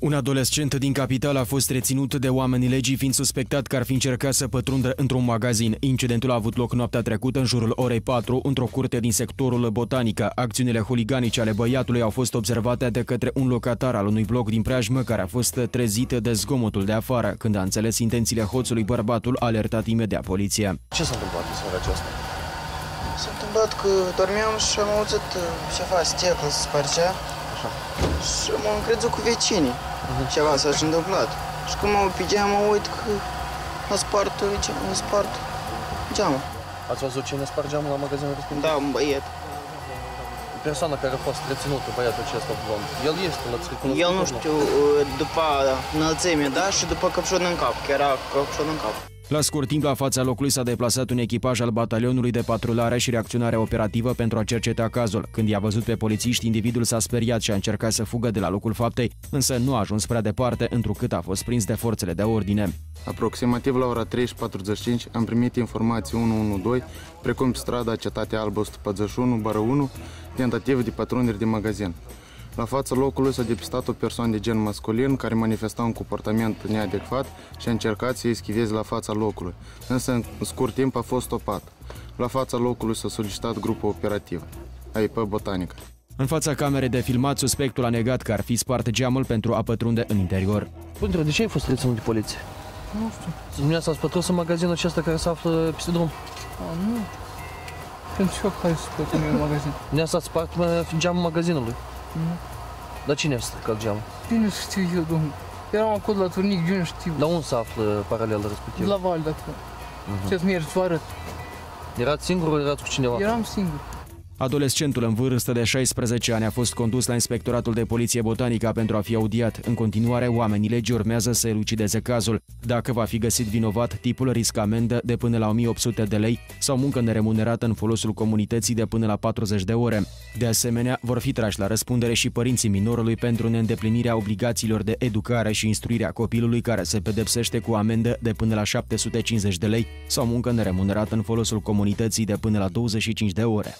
Un adolescent din capital a fost reținut de oamenii legii fiind suspectat că ar fi încercat să pătrundă într-un magazin. Incidentul a avut loc noaptea trecută în jurul orei 4 într-o curte din sectorul Botanica. Acțiunile huliganice ale băiatului au fost observate de către un locatar al unui bloc din preajmă care a fost trezit de zgomotul de afară. Când a înțeles intențiile hoțului, bărbatul a alertat imediat poliția. Ce s-a întâmplat în seara aceasta? S-a întâmplat că dormeam și am auzit uh, ceva sticlă să spargea Așa. Și m-am încrezut cu vecinii. Ceva s-a și întâmplat. Și când mă pe geam, mă uit că a spart, ge- a spart geamul. Ați văzut cine spar geamul la magazinul respectiv? Da, un băiet. Persoana care a fost reținută, băiatul acesta blond, el este, l-ați recunoscut? El nu știu, uh, după înălțime, da, și după căpșon în cap, că era căpșon în cap. La scurt timp, la fața locului s-a deplasat un echipaj al batalionului de patrulare și reacționare operativă pentru a cerceta cazul. Când i-a văzut pe polițiști, individul s-a speriat și a încercat să fugă de la locul faptei, însă nu a ajuns prea departe, întrucât a fost prins de forțele de ordine. Aproximativ la ora 3.45 am primit informații 112, precum strada Cetatea Albă 141, bară 1, tentative de pătrundere de magazin. La fața locului s-a depistat o persoană de gen masculin care manifesta un comportament neadecvat și a încercat să eschiveze la fața locului, însă în scurt timp a fost stopat. La fața locului s-a solicitat grupul operativ, AIP Botanică. În fața camerei de filmat, suspectul a negat că ar fi spart geamul pentru a pătrunde în interior. Părinte, de ce ai fost reținut de poliție? Nu știu. Dumneavoastră ați pătruns în magazinul acesta care se află peste drum. A, nu. Pentru ce care să pot în magazin? Dumneavoastră ați spart mă, geamul magazinului. Nu. Dar cine a stricat geamul? Bine să știu eu, domnul. Eram acolo la turnic, eu nu știu. La unde se află paralel respectiv? La val, dacă. Ce-ți mergi să vă arăt. Erați singur ori erați cu cineva? Eram singur. Adolescentul în vârstă de 16 ani a fost condus la Inspectoratul de Poliție Botanica pentru a fi audiat. În continuare, oamenii legii urmează să elucideze cazul. Dacă va fi găsit vinovat, tipul riscă amendă de până la 1800 de lei sau muncă neremunerată în folosul comunității de până la 40 de ore. De asemenea, vor fi trași la răspundere și părinții minorului pentru neîndeplinirea obligațiilor de educare și instruire a copilului care se pedepsește cu amendă de până la 750 de lei sau muncă neremunerată în folosul comunității de până la 25 de ore.